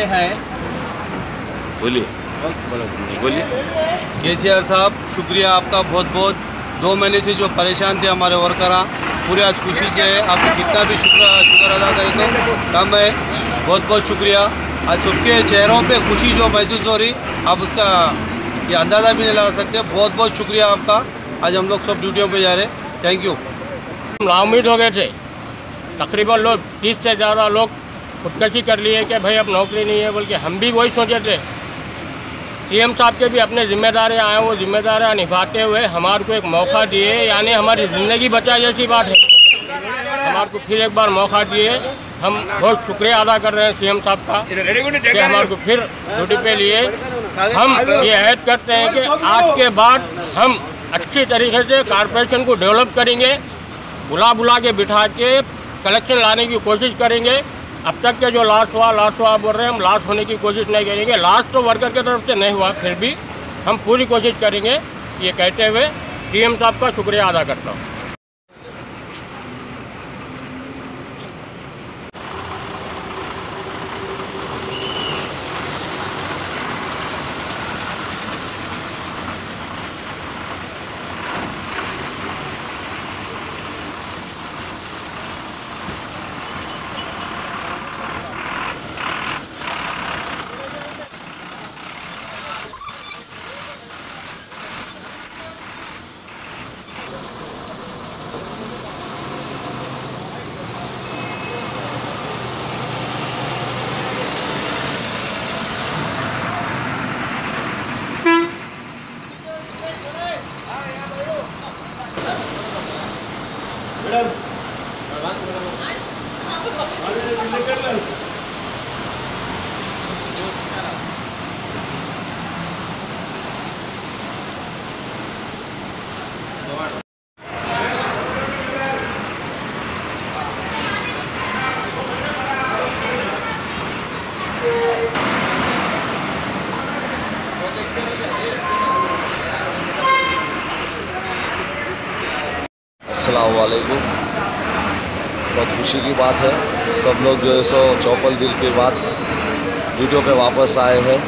से हैं। बोलिए। बोलिए। केसीआर साहब शुक्रिया आपका बहुत बहुत। दो महीने से जो परेशान थे हमारे वर्कर पूरे आज खुशी से है। आप कितना भी शुक्र शुक्र अदा करें तो कम है। बहुत बहुत शुक्रिया। आज सबके चेहरों पे खुशी जो महसूस हो रही आप उसका ये अंदाज़ा भी नहीं लगा सकते। बहुत बहुत शुक्रिया आपका। आज हम लोग सब ड्यूटियों पे जा रहे हैं। थैंक यू नाउमीद हो गए थे। तकरीबन लोग तीस से ज़्यादा लोग खुदकशी कर ली है कि भाई अब नौकरी नहीं है बल्कि हम भी वही सोचे थे। सीएम साहब के भी अपने जिम्मेदारियाँ आए वो जिम्मेदारियाँ निभाते हुए हमारे को एक मौका दिए यानी हमारी ज़िंदगी बचा जैसी बात है। हमारे को फिर एक बार मौका दिए। हम बहुत शुक्रिया अदा कर रहे हैं सीएम साहब का कि हमारे को फिर ड्यूटी पे लिए। हम ये ऐड करते हैं कि आज के बाद हम अच्छी तरीके से कारपोरेशन को डेवलप करेंगे बुला बुला के बिठा के कलेक्शन लाने की कोशिश करेंगे। अब तक के जो लास्ट हुआ लास्ट हुआ बोल रहे हैं, हम लास्ट होने की कोशिश नहीं करेंगे। लास्ट तो वर्कर की तरफ़ से नहीं हुआ, फिर भी हम पूरी कोशिश करेंगे, ये कहते हुए डीएम साहब का शुक्रिया अदा करता हूँ। love वालेकुम बहुत खुशी की बात है। सब लोग जो है सो चौपल दिल के बाद वीडियो पे वापस आए हैं।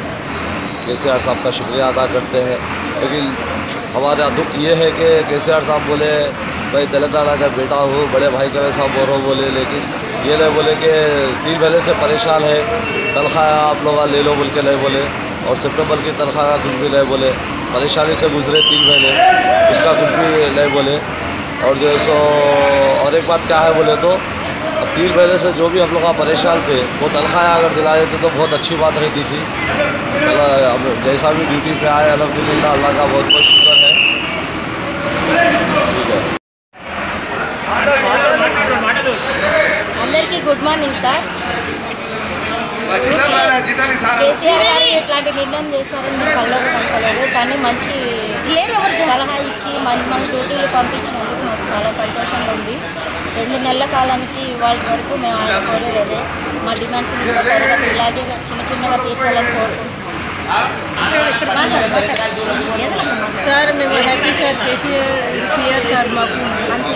के सी आर साहब का शुक्रिया अदा करते हैं। लेकिन हमारा दुख ये है कि के सी आर साहब बोले, भाई तेलंगाना का बेटा हूँ, बड़े भाई का वैसा बोल रहा हूँ, बोले। लेकिन ये नहीं बोले कि तीन महीने से परेशान है, तनख्वाह आप लोग ले लो बोल के नहीं बोले। और सितंबर की तनख्वाह का कुछ भी नहीं बोले। परेशानी से गुजरे तीन महीने, उसका कुछ भी नहीं बोले। और जो है सो, और एक बात क्या है बोले तो अपील पहले से जो भी हम लोग परेशान थे, वो तनख्वाह अगर दिला देते तो बहुत अच्छी बात रहती थी। अब जैसा भी ड्यूटी पे आए अलहमदिल्ला अल्लाह का बहुत बहुत शुक्र है। ठीक है। गुड मॉर्निंग सर ఇట్లాంటి నిర్ణయం చేస్తారని మేము కల్లో అనుకోలేదు కానీ మంచి సలహా ఇచ్చి మంచి మన డ్యూటీలు పంపించినందుకు మాకు చాలా సంతోషంగా ఉంది. రెండు నెలల కాలానికి వాళ్ళ వరకు మేము ఆయన కోరేది. అదే మా డిమాండ్స్ ఇలాగే చిన్న చిన్నగా తీర్చాలని కోరుకుంటున్నాం. సార్ మేము happy sir. KCR CR sir మాకు మంచి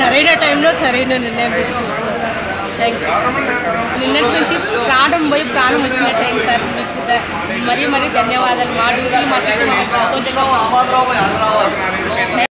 సరైన టైంలో సరైన నిర్ణయం తీసుకుంది సార్. థ్యాంక్ యూ నిన్నటి నుంచి ప్రాణం పోయి ప్రాణం వచ్చినట్టు అయింది సార్ మీకు మరీ మరీ ధన్యవాదాలు. మా డ్యూటీలు మాకు సంతోషంగా